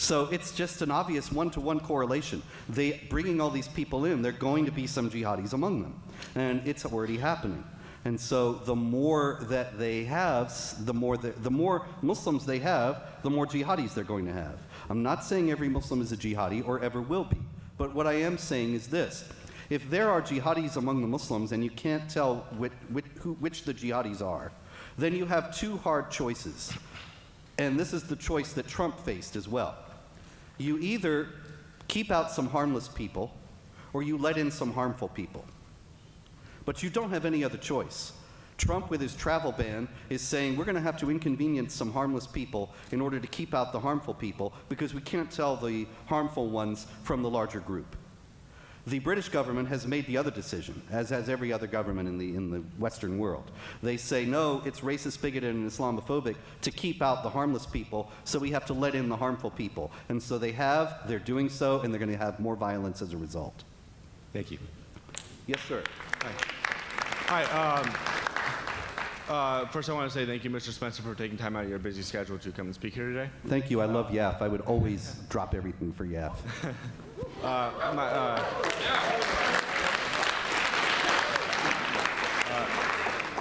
So it's just an obvious one-to-one correlation. They bringing all these people in, there are going to be some jihadis among them, and it's already happening. And so the more that they have, the more the, the more Muslims they have, the more jihadis they're going to have. I'm not saying every Muslim is a jihadi or ever will be, but what I am saying is this: if there are jihadis among the Muslims and you can't tell which, which, who, which the jihadis are, then you have two hard choices. And this is the choice that Trump faced as well. You either keep out some harmless people or you let in some harmful people. But you don't have any other choice. Trump, with his travel ban, is saying we're going to have to inconvenience some harmless people in order to keep out the harmful people because we can't tell the harmful ones from the larger group. The British government has made the other decision, as has every other government in the, in the Western world. They say, no, it's racist, bigoted, and Islamophobic to keep out the harmless people, so we have to let in the harmful people. And so they have, they're doing so, and they're going to have more violence as a result. Thank you. Yes, sir. Hi. Um, uh, first, I want to say thank you, Mr. Spencer, for taking time out of your busy schedule to come and speak here today. Thank you. I love YAF. I would always drop everything for YAF. (laughs) Uh, my, uh,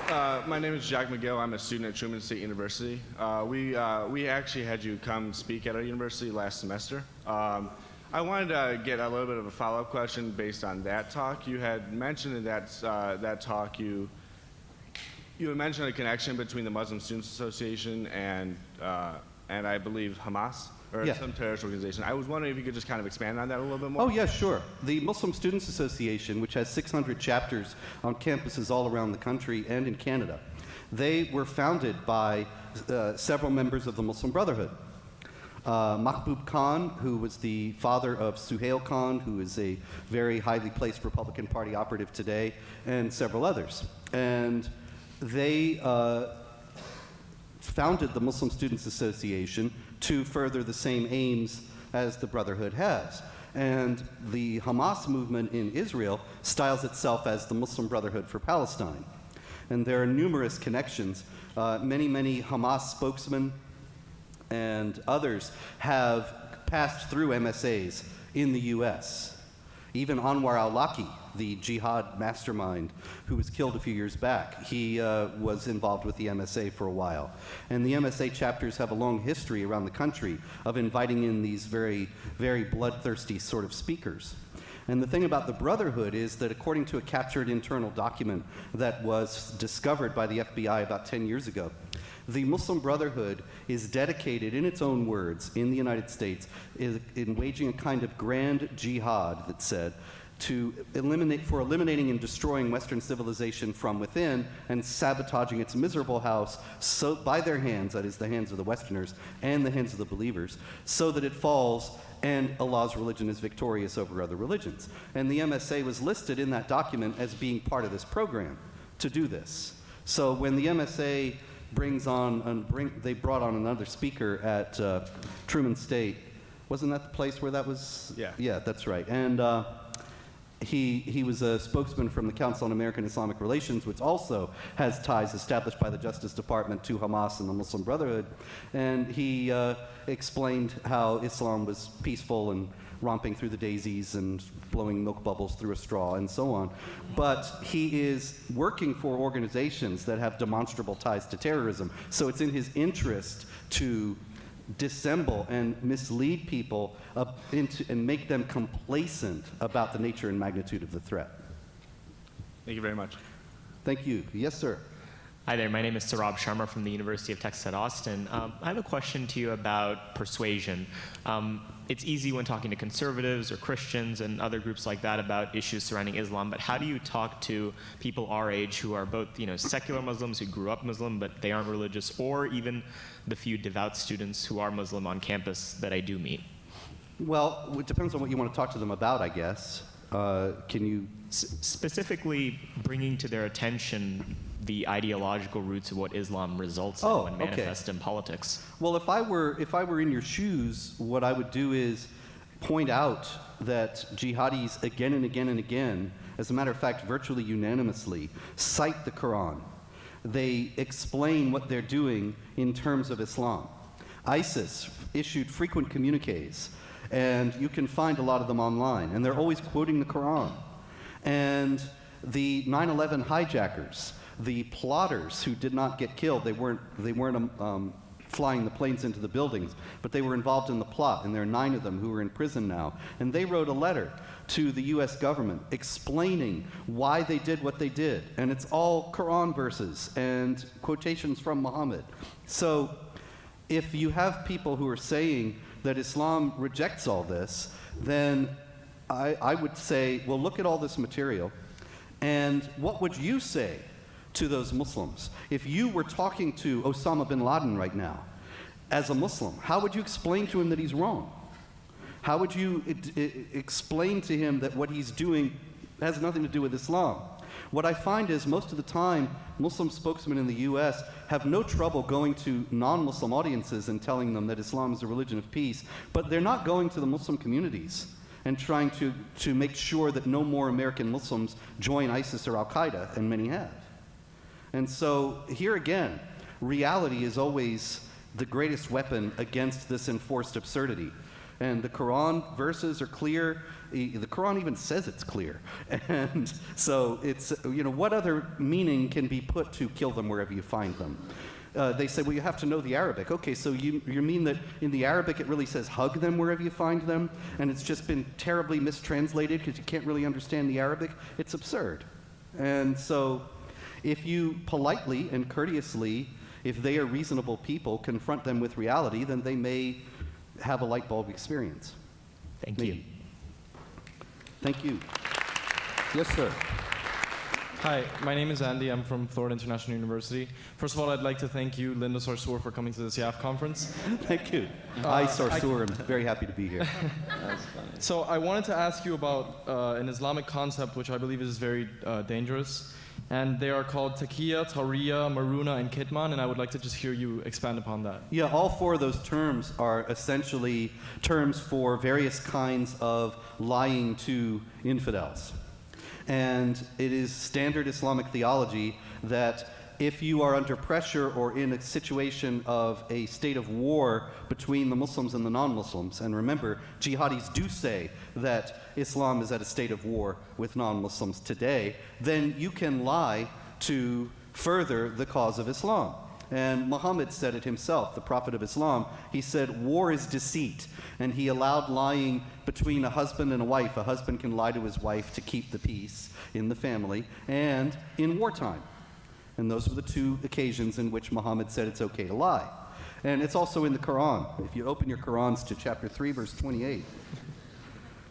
uh, my name is Jack McGill. I'm a student at Truman State University. Uh, we, uh, we actually had you come speak at our university last semester. Um, I wanted to get a little bit of a follow-up question based on that talk. You had mentioned in that, uh, that talk you you mentioned a connection between the Muslim Students Association and, uh, and I believe Hamas, or Yeah. some terrorist organization. I was wondering if you could just kind of expand on that a little bit more. Oh, yeah, sure. The Muslim Students Association, which has 600 chapters on campuses all around the country and in Canada, they were founded by uh, several members of the Muslim Brotherhood. Uh, Mahbub Khan, who was the father of Suhail Khan, who is a very highly placed Republican Party operative today, and several others. And they uh, founded the Muslim Students Association to further the same aims as the Brotherhood has. And the Hamas movement in Israel styles itself as the Muslim Brotherhood for Palestine. And there are numerous connections. Uh, many, many Hamas spokesmen and others have passed through MSAs in the U.S. Even Anwar al-Awlaki, the jihad mastermind who was killed a few years back, he uh, was involved with the MSA for a while. And the MSA chapters have a long history around the country of inviting in these very, very bloodthirsty sort of speakers. And the thing about the Brotherhood is that according to a captured internal document that was discovered by the FBI about 10 years ago, the Muslim Brotherhood is dedicated, in its own words, in the United States, in waging a kind of grand jihad that said, to eliminate, for eliminating and destroying Western civilization from within and sabotaging its miserable house so, by their hands, that is, the hands of the Westerners and the hands of the believers, so that it falls and Allah's religion is victorious over other religions. And the MSA was listed in that document as being part of this program to do this. So when the MSA brings on, and bring, they brought on another speaker at uh, Truman State. Wasn't that the place where that was? Yeah. Yeah, that's right. And uh, he, he was a spokesman from the Council on American Islamic Relations, which also has ties established by the Justice Department to Hamas and the Muslim Brotherhood. And he uh, explained how Islam was peaceful and romping through the daisies and blowing milk bubbles through a straw and so on. But he is working for organizations that have demonstrable ties to terrorism. So it's in his interest to dissemble and mislead people up into, and make them complacent about the nature and magnitude of the threat. Thank you very much. Thank you. Yes, sir. Hi there, my name is Sarab Sharma from the University of Texas at Austin. Um, I have a question to you about persuasion. Um, it's easy when talking to conservatives or Christians and other groups like that about issues surrounding Islam, but how do you talk to people our age who are both, you know, secular Muslims who grew up Muslim but they aren't religious, or even the few devout students who are Muslim on campus that I do meet? Well, it depends on what you want to talk to them about, I guess. Uh, can you? S- specifically, bringing to their attention the ideological roots of what Islam results Oh, in when okay. in politics. Well, if I were if I were in your shoes, what I would do is point out that jihadis again and again and again, as a matter of fact, virtually unanimously, cite the Quran. They explain what they're doing in terms of Islam. ISIS issued frequent communiques, and you can find a lot of them online, and they're always quoting the Quran. And the 9 11 hijackers, the plotters who did not get killed, they weren't, they weren't um, um, flying the planes into the buildings, but they were involved in the plot, and there are nine of them who are in prison now. And they wrote a letter to the US government explaining why they did what they did. And it's all Quran verses and quotations from Muhammad. So if you have people who are saying that Islam rejects all this, then I, I would say, well, look at all this material, and what would you say to those Muslims? If you were talking to Osama bin Laden right now as a Muslim, how would you explain to him that he's wrong? How would you explain to him that what he's doing has nothing to do with Islam? What I find is most of the time, Muslim spokesmen in the US have no trouble going to non Muslim audiences and telling them that Islam is a religion of peace, but they're not going to the Muslim communities and trying to, to make sure that no more American Muslims join ISIS or Al Qaeda, and many have. And so, here again, reality is always the greatest weapon against this enforced absurdity. And the Quran verses are clear. The Quran even says it's clear. (laughs) And so, it's, you know, what other meaning can be put to kill them wherever you find them? Uh, they say, well, you have to know the Arabic. Okay, so you, you mean that in the Arabic it really says hug them wherever you find them, and it's just been terribly mistranslated because you can't really understand the Arabic? It's absurd. And so, if you politely and courteously, if they are reasonable people, confront them with reality, then they may have a light bulb experience. Thank you. Thank you. Yes, sir. Hi, my name is Andy. I'm from Florida International University. First of all, I'd like to thank you, Linda Sarsour, for coming to this YAF conference. (laughs) Thank you. I, Sarsour, am very happy to be here. (laughs) So I wanted to ask you about uh, an Islamic concept which I believe is very uh, dangerous. And they are called taqiyya, tawriya, maruna, and kitman. And I would like to just hear you expand upon that. Yeah, all four of those terms are essentially terms for various kinds of lying to infidels. And it is standard Islamic theology that if you are under pressure or in a situation of a state of war between the Muslims and the non Muslims, and remember, jihadis do say that Islam is at a state of war with non Muslims today, then you can lie to further the cause of Islam. And Muhammad said it himself, the Prophet of Islam. He said, War is deceit. And he allowed lying between a husband and a wife. A husband can lie to his wife to keep the peace in the family and in wartime. And those were the two occasions in which Muhammad said it's okay to lie. And it's also in the Quran. If you open your Qurans to chapter 3, verse 28,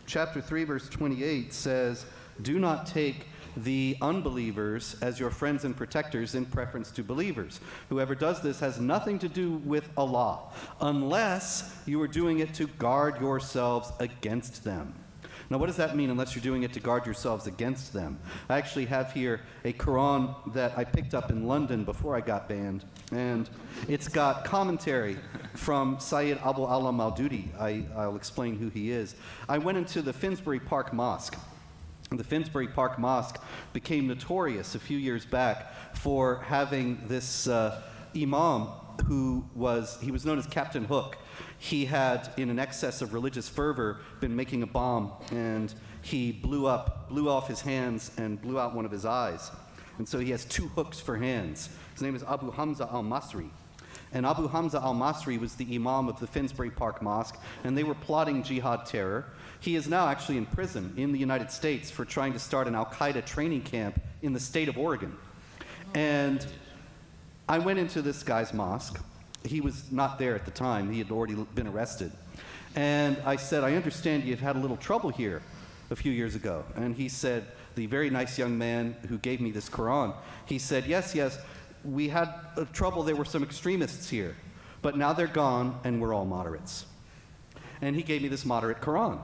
chapter 3, verse 28 says, Do not take the unbelievers as your friends and protectors in preference to believers. Whoever does this has nothing to do with Allah, unless you are doing it to guard yourselves against them. Now, what does that mean unless you're doing it to guard yourselves against them? I actually have here a Quran that I picked up in London before I got banned, and it's got commentary from Sayyid Abu Ala Maududi. I, I'll explain who he is. I went into the Finsbury Park Mosque. The Finsbury Park Mosque became notorious a few years back for having this uh, imam who was, he was known as Captain Hook. He had, in an excess of religious fervor, been making a bomb and he blew up, blew off his hands and blew out one of his eyes. And so he has two hooks for hands. His name is Abu Hamza al Masri. And Abu Hamza al Masri was the imam of the Finsbury Park Mosque, and they were plotting jihad terror. He is now actually in prison in the United States for trying to start an Al Qaeda training camp in the state of Oregon. And I went into this guy's mosque. He was not there at the time, he had already been arrested. And I said, I understand you've had a little trouble here a few years ago. And he said, the very nice young man who gave me this Quran, he said, Yes, yes, we had trouble. There were some extremists here, but now they're gone and we're all moderates. And he gave me this moderate Quran.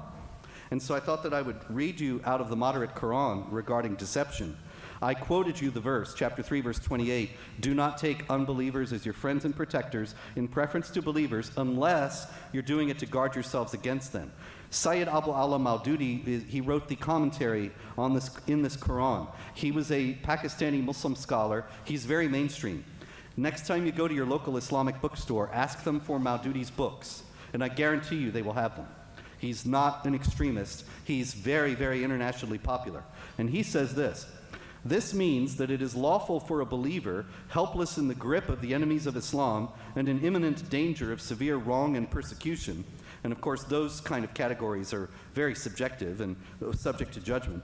And so I thought that I would read you out of the moderate Quran regarding deception. I quoted you the verse, chapter 3, verse 28. Do not take unbelievers as your friends and protectors in preference to believers unless you're doing it to guard yourselves against them. Sayyid Abu Ala Maududi, he wrote the commentary on this, in this Quran. He was a Pakistani Muslim scholar. He's very mainstream. Next time you go to your local Islamic bookstore, ask them for Maududi's books, and I guarantee you they will have them. He's not an extremist. He's very, very internationally popular. And he says this This means that it is lawful for a believer, helpless in the grip of the enemies of Islam and in imminent danger of severe wrong and persecution. And of course, those kind of categories are very subjective and subject to judgment.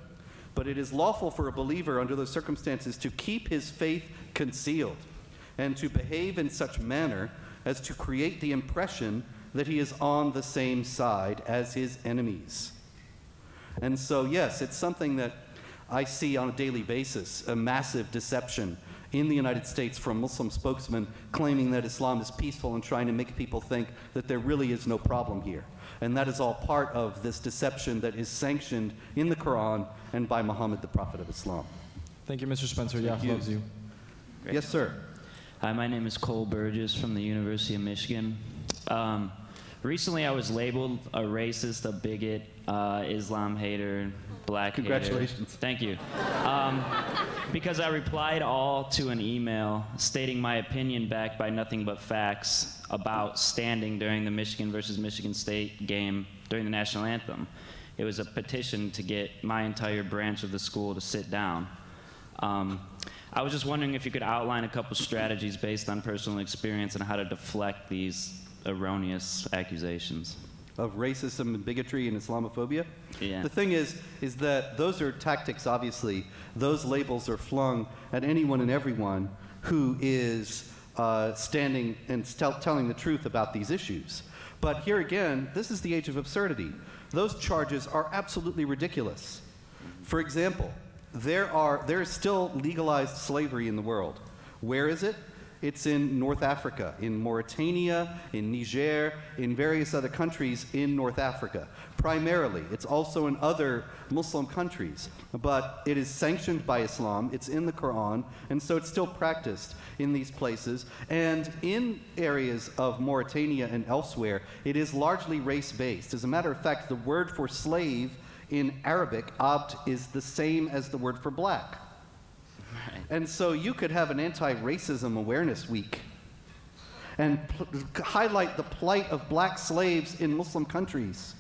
But it is lawful for a believer under those circumstances to keep his faith concealed and to behave in such manner as to create the impression that he is on the same side as his enemies. And so, yes, it's something that I see on a daily basis a massive deception in the United States from Muslim spokesmen claiming that Islam is peaceful and trying to make people think that there really is no problem here. And that is all part of this deception that is sanctioned in the Quran and by Muhammad, the Prophet of Islam. Thank you, Mr. Spencer. Yeah, loves you. Yes, sir. Hi, my name is Cole Burgess from the University of Michigan. Um, recently, I was labeled a racist, a bigot, uh, Islam hater, black Congratulations. hater. Thank you. Um, because I replied all to an email stating my opinion backed by nothing but facts about standing during the Michigan versus Michigan State game during the national anthem. It was a petition to get my entire branch of the school to sit down. Um, I was just wondering if you could outline a couple strategies based on personal experience and how to deflect these erroneous accusations. Of racism and bigotry and Islamophobia? Yeah. The thing is, is that those are tactics, obviously. Those labels are flung at anyone and everyone who is uh, standing and tell, telling the truth about these issues. But here again, this is the age of absurdity. Those charges are absolutely ridiculous. For example, there, are, there is still legalized slavery in the world. Where is it? It's in North Africa, in Mauritania, in Niger, in various other countries in North Africa. Primarily, it's also in other Muslim countries, but it is sanctioned by Islam, it's in the Quran, and so it's still practiced in these places. And in areas of Mauritania and elsewhere, it is largely race based. As a matter of fact, the word for slave in Arabic, abd, is the same as the word for black. And so you could have an anti racism awareness week and highlight the plight of black slaves in Muslim countries.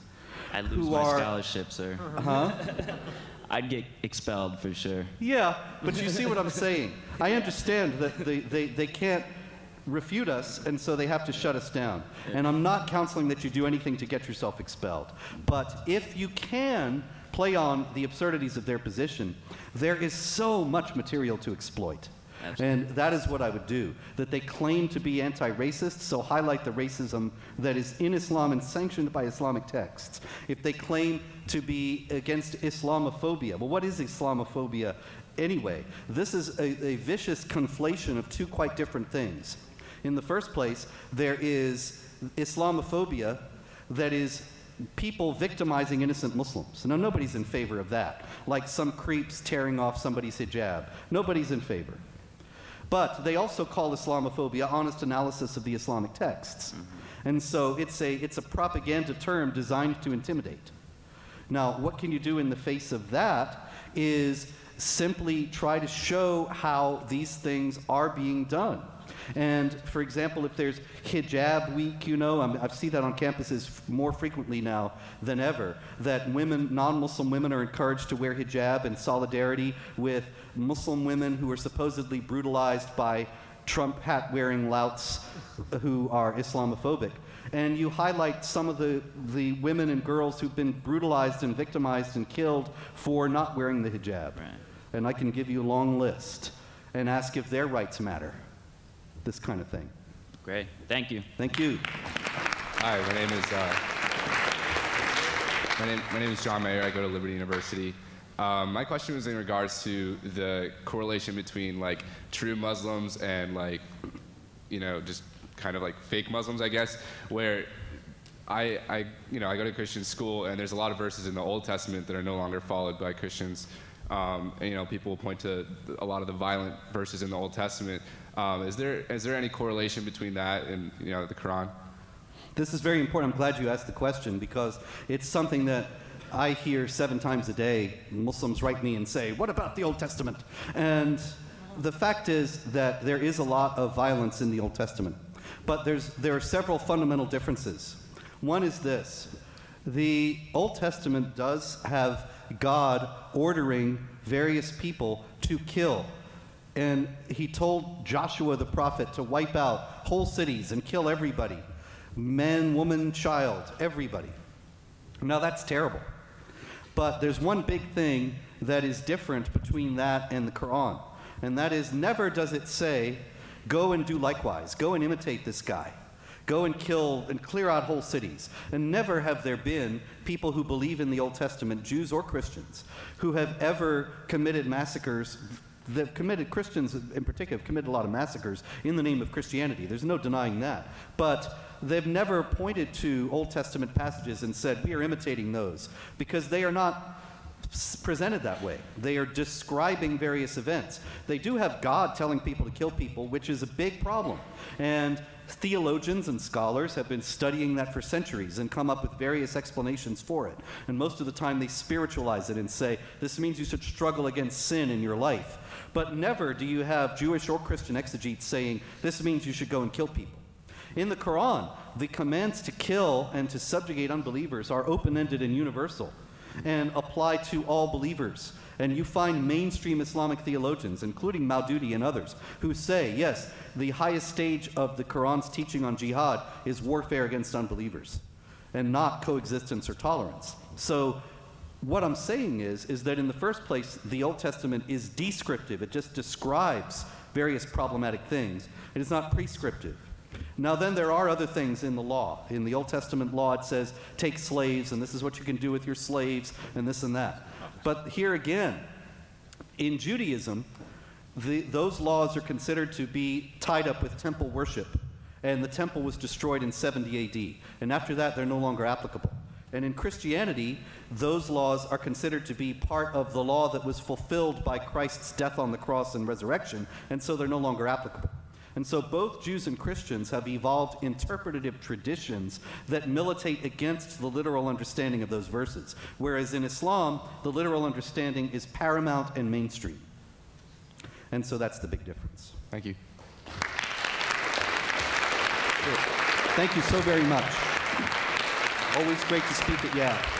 I'd lose Who my are- scholarship, sir. Huh? (laughs) I'd get expelled for sure. Yeah, but you see what I'm saying. I understand that they, they, they can't refute us, and so they have to shut us down. And I'm not counseling that you do anything to get yourself expelled. But if you can play on the absurdities of their position, there is so much material to exploit. And that is what I would do. That they claim to be anti racist, so highlight the racism that is in Islam and sanctioned by Islamic texts. If they claim to be against Islamophobia, well, what is Islamophobia anyway? This is a, a vicious conflation of two quite different things. In the first place, there is Islamophobia that is people victimizing innocent Muslims. Now, nobody's in favor of that. Like some creeps tearing off somebody's hijab. Nobody's in favor. But they also call Islamophobia honest analysis of the Islamic texts. Mm-hmm. And so it's a, it's a propaganda term designed to intimidate. Now, what can you do in the face of that is simply try to show how these things are being done. And for example, if there's hijab week, you know, I'm, I see that on campuses f- more frequently now than ever, that women, non-Muslim women are encouraged to wear hijab in solidarity with Muslim women who are supposedly brutalized by Trump hat-wearing louts who are Islamophobic. And you highlight some of the, the women and girls who've been brutalized and victimized and killed for not wearing the hijab. Right. And I can give you a long list and ask if their rights matter. This kind of thing. Great. Thank you. Thank you. Hi, my name is uh, my name my name is John Mayer. I go to Liberty University. Um, my question was in regards to the correlation between like true Muslims and like you know just kind of like fake Muslims, I guess, where I, I you know I go to Christian school and there's a lot of verses in the Old Testament that are no longer followed by Christians. Um, and, you know, people will point to a lot of the violent verses in the Old Testament. Um, is there is there any correlation between that and you know the Quran? This is very important. I'm glad you asked the question because it's something that I hear seven times a day. Muslims write me and say, What about the Old Testament? And the fact is that there is a lot of violence in the Old Testament, but there's, there are several fundamental differences. One is this the Old Testament does have God ordering various people to kill. And he told Joshua the prophet to wipe out whole cities and kill everybody man, woman, child, everybody. Now that's terrible. But there's one big thing that is different between that and the Quran. And that is never does it say, go and do likewise, go and imitate this guy. Go and kill and clear out whole cities. And never have there been people who believe in the Old Testament, Jews or Christians, who have ever committed massacres that committed Christians in particular have committed a lot of massacres in the name of Christianity. There's no denying that. But they've never pointed to Old Testament passages and said, we are imitating those, because they are not presented that way. They are describing various events. They do have God telling people to kill people, which is a big problem. And theologians and scholars have been studying that for centuries and come up with various explanations for it. And most of the time they spiritualize it and say, this means you should struggle against sin in your life. But never do you have Jewish or Christian exegetes saying, this means you should go and kill people. In the Quran, the commands to kill and to subjugate unbelievers are open ended and universal and apply to all believers. And you find mainstream Islamic theologians, including Maududi and others, who say, yes, the highest stage of the Quran's teaching on jihad is warfare against unbelievers and not coexistence or tolerance. So what I'm saying is, is that in the first place, the Old Testament is descriptive. It just describes various problematic things. It is not prescriptive. Now, then, there are other things in the law. In the Old Testament law, it says, take slaves, and this is what you can do with your slaves, and this and that. But here again, in Judaism, the, those laws are considered to be tied up with temple worship. And the temple was destroyed in 70 AD. And after that, they're no longer applicable. And in Christianity, those laws are considered to be part of the law that was fulfilled by Christ's death on the cross and resurrection, and so they're no longer applicable. And so both Jews and Christians have evolved interpretative traditions that militate against the literal understanding of those verses, whereas in Islam, the literal understanding is paramount and mainstream. And so that's the big difference. Thank you. Thank you so very much. Always great to speak at YAF.